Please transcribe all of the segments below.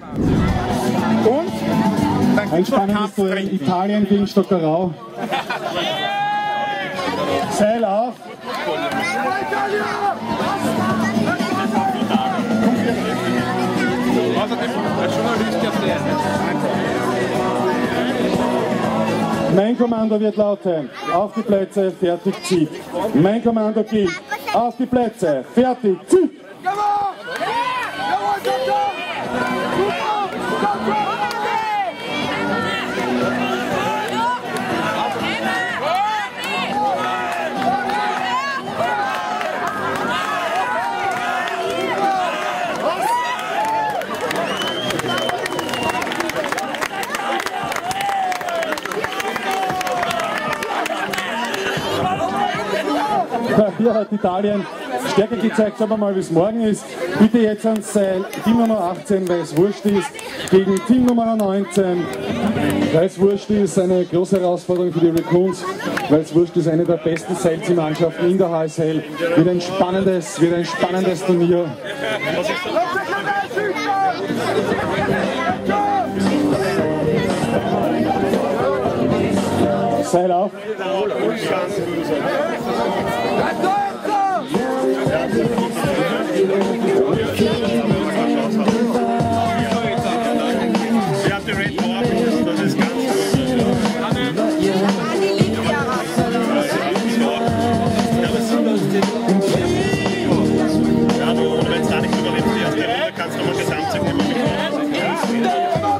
Und ein spannendes Duell Italien gegen Stockerau. Seil auf. Mein Kommando wird lauten, auf die Plätze, fertig, zieht. Mein Kommando gilt, auf die Plätze, fertig, zieht. Hier hat Italien stärker gezeigt. Schauen wir mal, wie es morgen ist. Bitte jetzt ans Seil Team Nummer 18, weil es wurscht ist, gegen Team Nummer 19. Weil es wurscht ist, eine große Herausforderung für die Raccoons. Weil es wurscht ist, eine der besten Seilteammannschaften in der HSL. Wird ein spannendes, wird ein spannendes Turnier. Seil auf.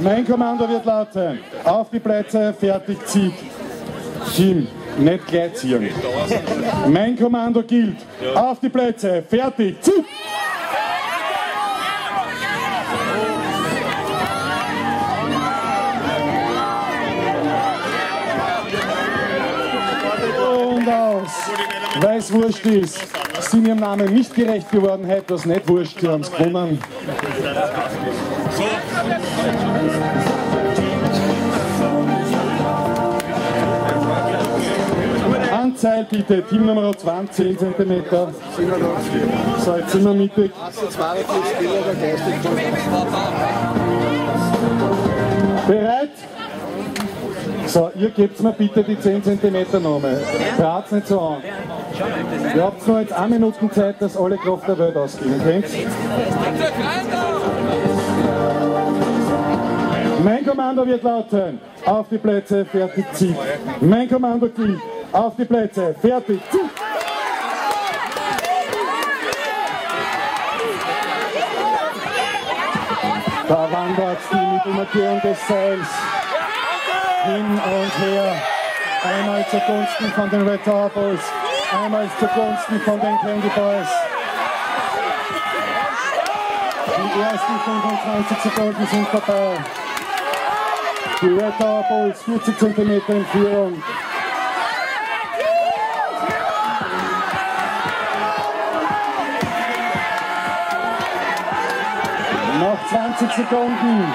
Mein Kommando wird lauten, auf die Plätze, fertig, zieht. Team, nicht gleich ziehen. Mein Kommando gilt, auf die Plätze, fertig, zieht. Und aus. Weil es wurscht ist, sind ihrem Namen nicht gerecht geworden, heute was nicht wurscht, sie haben es gewonnen. Anzeil bitte, Team Nummer 20 cm. So, jetzt sind wir mittig. Bereit? So, ihr gebt mir bitte die 10 cm Name. Brat's nicht so an. Ihr habt nur jetzt eine Minute Zeit, dass alle Kraft der Welt ausgeben könnt. Mein Kommando wird lauten, auf die Plätze, fertig, zieht. Mein Kommando gilt, auf die Plätze, fertig, zieht. Da wandert die Mittelmarkierung des Seils hin und her. Einmal zugunsten von den Red Tower einmal zugunsten von den Candy Boys. Die ersten 25 Sekunden sind vorbei. Die Tower Bulls 40 cm in Führung. Noch 20 Sekunden.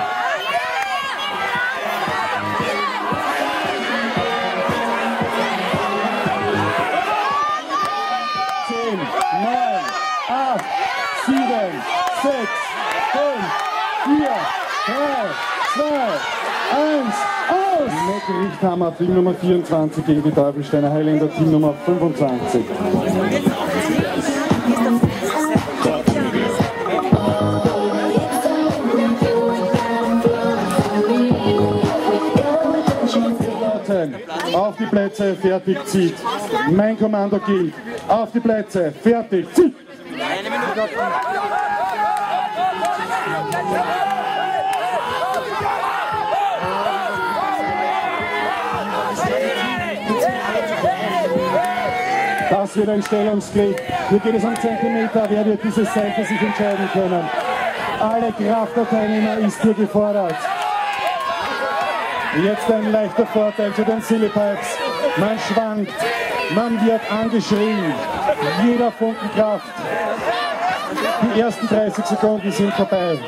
Eins, aus! Nick Richthammer, Team Nummer 24 gegen die Teufelsteiner Highlander, Team Nummer 25. Warten. Auf die Plätze, fertig, zieht. Mein Kommando gilt. Auf die Plätze, fertig, zieht. Das wird ein Stellungskrieg. Hier geht es um Zentimeter. Wer wird dieses Seil für sich entscheiden können? Alle Kraft der Teilnehmer ist hier gefordert. Jetzt ein leichter Vorteil für den Silly Pipes. Man schwankt, man wird angeschrien. Jeder Funken Kraft. Die ersten 30 Sekunden sind vorbei.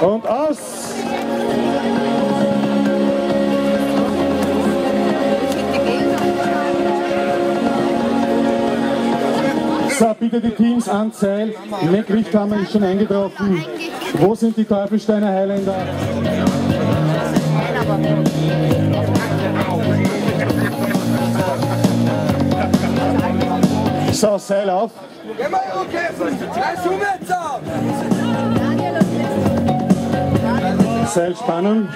und aus. So, bitte die Teams anzeigen. Neckrichthammer ist schon eingetroffen. Wo sind die Teufelsteiner Highlander? So, Seil auf. Geh mal, okay. Drei Schuhe jetzt auf. Seil spannen.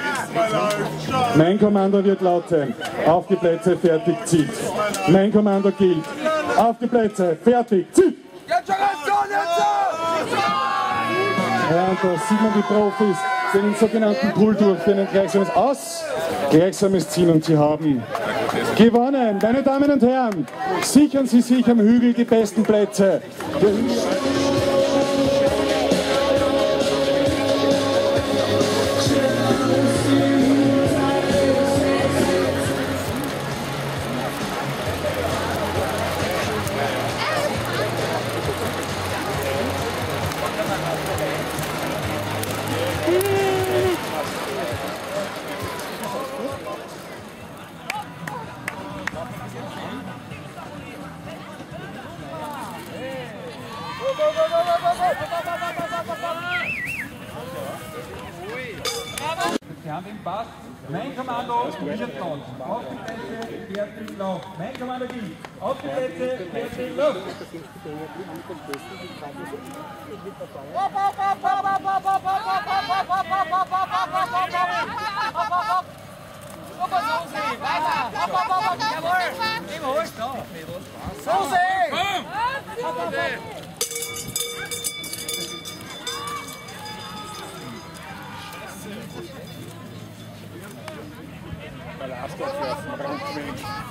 Mein Kommando wird laut sein. Auf die Plätze, fertig, zieht. Mein Kommando gilt. Auf die Plätze, fertig, zieht. Ja, und da sieht man die Profis, den sogenannten Pull durch, den gleichsames Aus, gleichsames Ziehen und sie haben gewonnen. Meine Damen und Herren, sichern Sie sich am Hügel die besten Plätze. Sie haben den Pass. Main Kommando, Widerstand. Auf die Plätze, Fertig, Lauf. Main Kommando, Gil. Auf die Plätze, Fertig, Lauf. Susi! Susi! Vamos!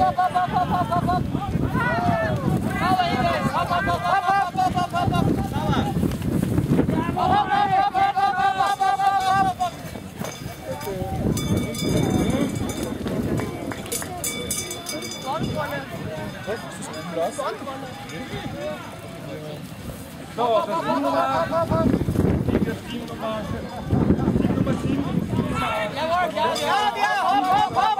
hop, hop, hop, hop, hop, hop, hop. Fala aí, guys. Hop, hop, hop, hop, hop, hop, hop, hop, hop. Fala. So, das ist Nummer, die Team Nummer 7. Jawohl, ja, ja, ja, hopp, hopp, hopp.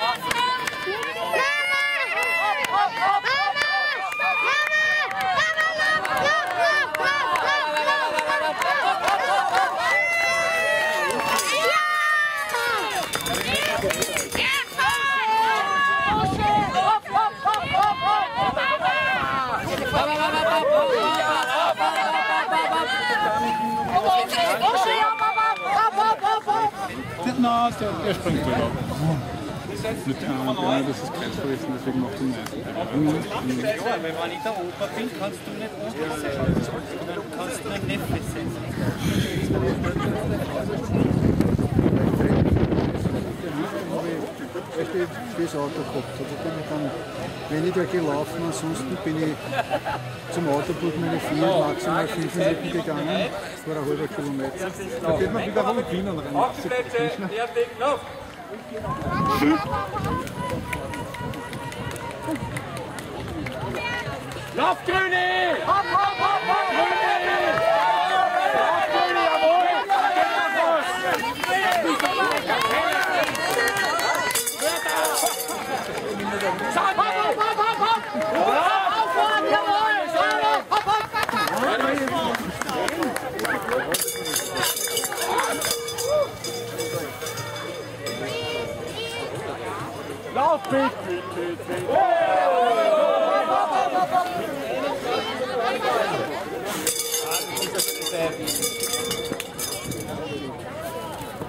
Nein, der, der springt drüber. Mit den Armen ohne, das ist grenzverletzend, deswegen macht er nicht. Wenn man nicht der Opa bin, kannst du nicht Opa sein. Dann kannst du ein Neffe sein. Beispiel das Auto gehabt. Also bin ich dann weniger gelaufen, ansonsten bin ich zum Autobus meine vier, maximal fünf Minuten gegangen. Das war ein halber Kilometer. Da geht man wieder von Bienen rein. Auf Plätze, fertig, los! Lauf, Grüne! Lauf, Pete, Pete, Pete, Pete.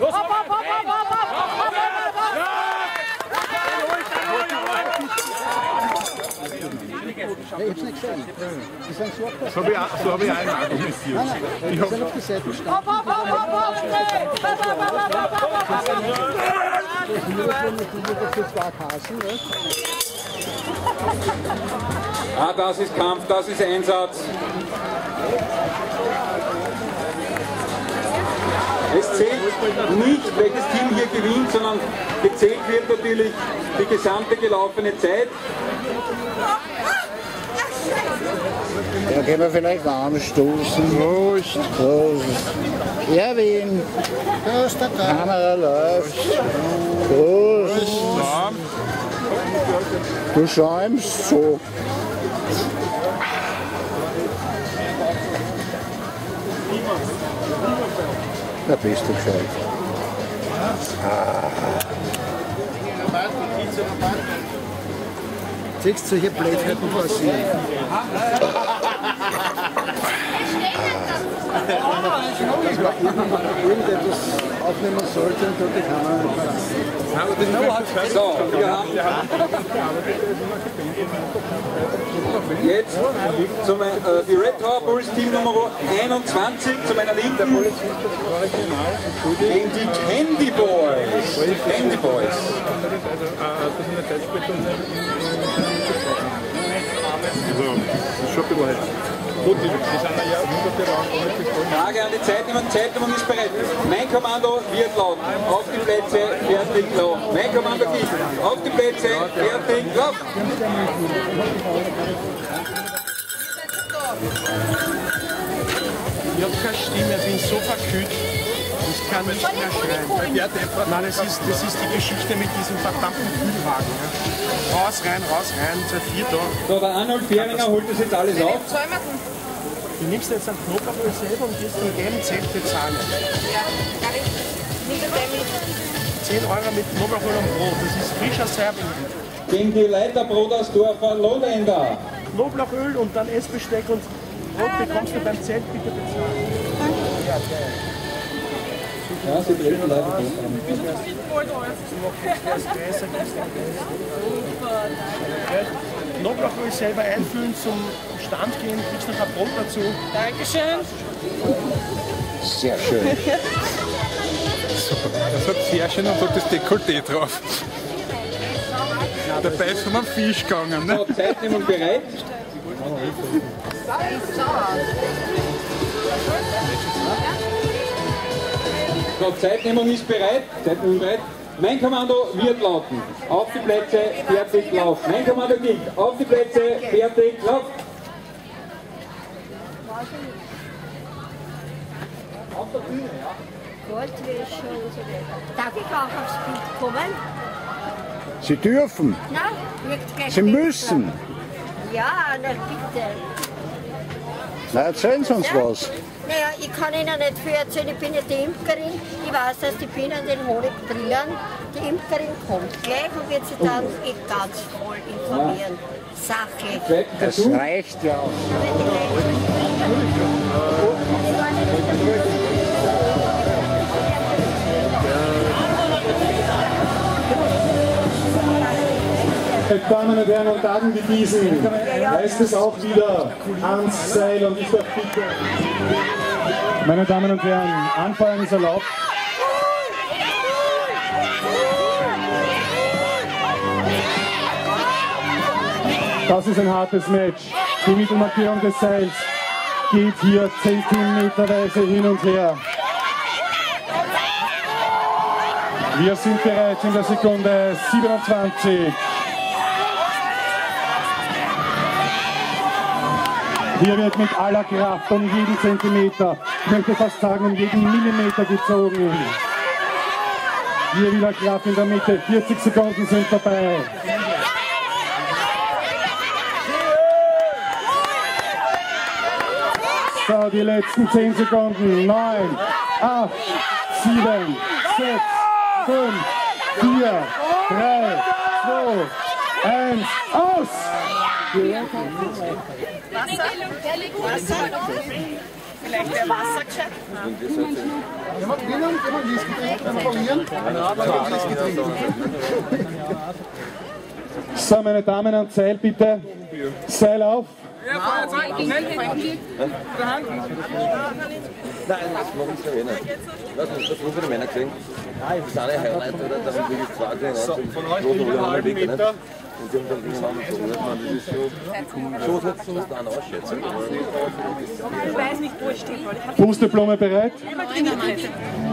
Los, hopp, hopp. Ja, ich hab's nicht gesehen. So hab ich einen argumentiert. Nein, nein, die sind auf die Seite gestanden. Ah, das ist Kampf, das ist Einsatz. Es zählt nicht, welches Team hier gewinnt, sondern gezählt wird natürlich die gesamte gelaufene Zeit. Da können wir vielleicht anstoßen. Prost. Prost. Erwin. Prost, da. Kamera läuft. Prost. Du schäumst so. Da bist du gescheit. Siehst solche Blödheiten passieren? Dass man irgend- irgendetwas aufnehmen sollte und dort die Kamera nicht verlassen. So, wir haben jetzt zum, äh, die Red Tower Bulls Team Nummer 21 zu meiner Linken gegen die Candy Boys. Candy Boys. Ohne Pistole. Frage an die Zeitnehmer. Zeitnehmer ist bereit. Mein Kommando wird lauten. Auf die Plätze, fertig, lauf. Mein Kommando geht. Auf die Plätze, fertig, lauf. Ich habe keine Stimme, bin so verkühlt. Ich kann nicht mehr schreien. Nein, das ist, das ist die Geschichte mit diesem verdammten Kühlwagen. Ja. Raus, rein, raus, rein, seit vier Tagen. So, der Arnold Fähringer holt das jetzt alles auf. Du nimmst jetzt einen Knoblauchöl selber und gehst in jedem Zelt bezahlen. 10 Euro mit Knoblauchöl und Brot, das ist frischer Serbien. Gegen die Leiterbrodersdorfer Lohländer. Knoblauchöl und dann Essbesteck und Brot bekommst du beim Zelt bitte bezahlen. Ja, sie treten Leiter. Knoblauchöl selber einfüllen, zum Stand gehen, kriegst noch ein Brot dazu. Dankeschön. Sehr schön. Das hat sehr schön und hat das Dekolleté drauf. Dabei ist von einem Fisch gegangen. Ne? So, Zeitnehmung bereit. So, Zeitnehmung ist bereit. Zeitnehmung bereit. Mein Kommando wird lauten. Auf die Plätze, fertig, lauf. Mein Kommando gilt. Auf die Plätze, fertig, lauf. Goldwäsche und so weiter. Darf ich auch aufs Bild kommen? Sie dürfen. Liegt gleich Sie müssen. Ja, na bitte. Na, erzählen Sie uns Ja? was. Naja, ich kann Ihnen nicht viel erzählen, ich bin ja die Imkerin. Ich weiß, dass die Bienen den Honig bringen. Die Imkerin kommt gleich und wird sie dann eh ganz voll informieren. Sachlich. Das reicht ja. Meine Damen und Herren, Tagen wie diesen heißt es auch wieder ans Seil und ich darf bitte. Meine Damen und Herren, Anfeuern ist erlaubt. Das ist ein hartes Match. Die Mittelmarkierung des Seils geht hier zentimeterweise hin und her. Wir sind bereits in der Sekunde 27. Hier wird mit aller Kraft um jeden Zentimeter, ich möchte fast sagen um jeden Millimeter gezogen. Hier wieder Kraft in der Mitte, 40 Sekunden sind vorbei. So, die letzten 10 Sekunden. 9, 8, 7, 6, 5, 4, 3, 2, 1, aus! Vielleicht wäre Wasser gescheit. Jemand gewinnen, jemand verlieren. So, meine Damen und Seil bitte. Seil auf. Ja, Feuerzeug, schnell, schnell. Hand. Nein, das machen sie ja nicht. Was hast du für die Männer gesehen? Das sind alle Highlights, oder? Da zwei gesehen. So, von euch bin ich einen halben Meter. Und die haben dann irgendwann so, man, das ist so, so setzt das dann aus jetzt. Ich weiß nicht, wo ich stehe. Pusteblume bereit? Nein, nein, nein.